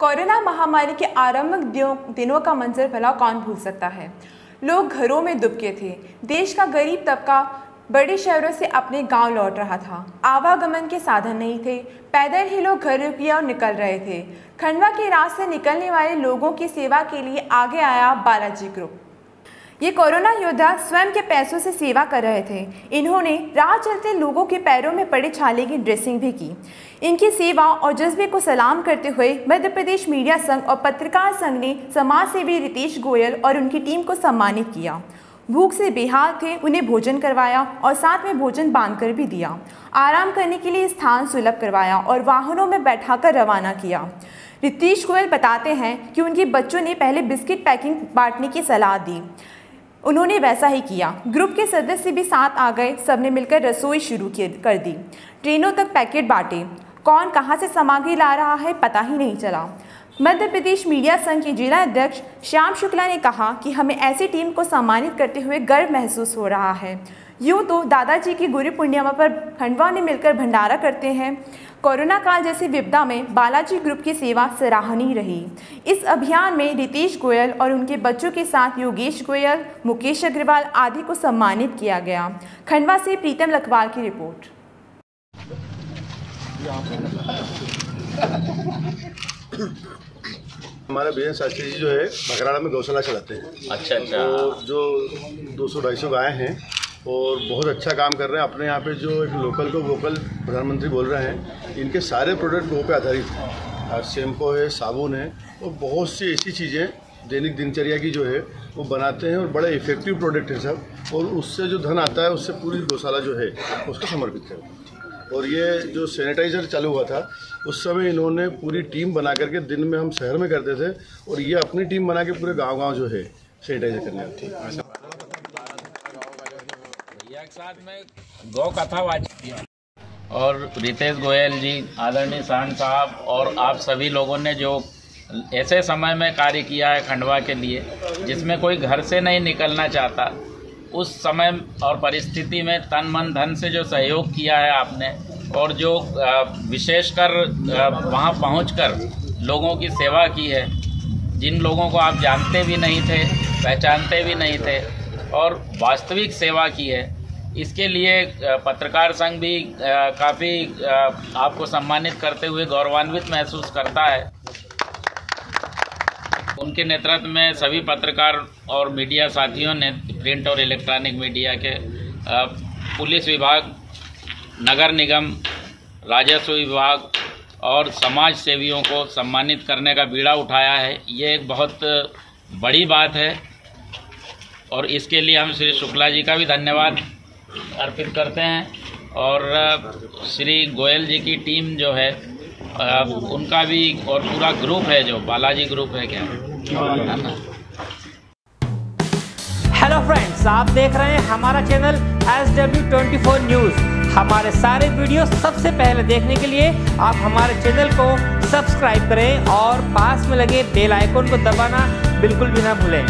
Corona महामारी के आरंभिक दिनों- का मंजर भला कौन भूल सकता है? लोग घरों में दुबके थे। देश का गरीब तबका बड़े शहरों से अपने गाँव लौट रहा था। आवागमन के साधन नहीं थे। पैदल ही लोग घर की ओर निकल रहे थे। खंडवा के रास्ते से निकलने वाले लोगों की सेवा के लिए आगे आया बालाजी ग्रुप। ये कोरोना योद्धा स्वयं के पैसों से सेवा कर रहे थे। इन्होंने राह चलते लोगों के पैरों में पड़े छाले की ड्रेसिंग भी की। इनकी सेवा और जज्बे को सलाम करते हुए मध्य प्रदेश मीडिया संघ और पत्रकार संघ ने समाज सेवी रितेश गोयल और उनकी टीम को सम्मानित किया। भूख से बेहाल थे, उन्हें भोजन करवाया और साथ में भोजन बांधकर भी दिया। आराम करने के लिए स्थान सुलभ करवाया और वाहनों में बैठाकर रवाना किया। रितीश गोयल बताते हैं कि उनके बच्चों ने पहले बिस्किट पैकिंग बांटने की सलाह दी। उन्होंने वैसा ही किया। ग्रुप के सदस्य भी साथ आ गए। सबने मिलकर रसोई शुरू कर दी। ट्रेनों तक पैकेट बांटे। कौन कहाँ से सामग्री ला रहा है, पता ही नहीं चला। मध्य प्रदेश मीडिया संघ के जिला अध्यक्ष श्याम शुक्ला ने कहा कि हमें ऐसी टीम को सम्मानित करते हुए गर्व महसूस हो रहा है। यूँ तो दादाजी की गुरु पूर्णिमा पर खंडवा ने मिलकर भंडारा करते हैं। कोरोना काल जैसी विपदा में बालाजी ग्रुप की सेवा सराहनीय रही। इस अभियान में रितेश गोयल और उनके बच्चों के साथ योगेश गोयल मुकेश अग्रवाल आदि को सम्मानित किया गया। खंडवा से प्रीतम लखवाल की रिपोर्ट। हमारे बीएन शास्त्री जी जो है भकराड़ा में गौशाला चलाते हैं। अच्छा अच्छा। तो जो 200 ढाई सौ गायें हैं और बहुत अच्छा काम कर रहे हैं। अपने यहाँ पे जो एक लोकल को वोकल प्रधानमंत्री बोल रहे हैं, इनके सारे प्रोडक्ट गो पे आधारित हैं। और शैम्पू है, साबुन है, और बहुत सी ऐसी चीज़ें दैनिक दिनचर्या की जो है, वो बनाते हैं और बड़े इफ़ेक्टिव प्रोडक्ट है सब। और उससे जो धन आता है, उससे पूरी गौशाला जो है, उसको समर्पित करते हैं। और ये जो सैनिटाइज़र चालू हुआ था, उस समय इन्होंने पूरी टीम बना करके दिन में हम शहर में करते थे, और ये अपनी टीम बना के पूरे गांव-गांव जो है सैनिटाइजर करने आती है भैया के साथ में गौ कथा और रितेश गोयल जी, आदरणीय सहन साहब और आप सभी लोगों ने जो ऐसे समय में कार्य किया है खंडवा के लिए, जिसमें कोई घर से नहीं निकलना चाहता, उस समय और परिस्थिति में तन मन धन से जो सहयोग किया है आपने, और जो विशेषकर वहाँ पहुँचकर लोगों की सेवा की है, जिन लोगों को आप जानते भी नहीं थे, पहचानते भी नहीं थे, और वास्तविक सेवा की है इसके लिए पत्रकार संघ भी काफ़ी आपको सम्मानित करते हुए गौरवान्वित महसूस करता है। उनके नेतृत्व में सभी पत्रकार और मीडिया साथियों ने प्रिंट और इलेक्ट्रॉनिक मीडिया के पुलिस विभाग, नगर निगम, राजस्व विभाग और समाज सेवियों को सम्मानित करने का बीड़ा उठाया है। ये एक बहुत बड़ी बात है और इसके लिए हम श्री शुक्ला जी का भी धन्यवाद। अर्पित करते हैं। और श्री गोयल जी की टीम जो है उनका भी और पूरा ग्रुप है जो, बालाजी ग्रुप है क्या? हेलो फ्रेंड्स आप देख रहे हैं हमारा channel S W twenty four news हमारे सारे वीडियो सबसे पहले देखने के लिए आप हमारे चैनल को सब्सक्राइब करें और पास में लगे बेल आइकन को दबाना बिल्कुल भी ना भूलें।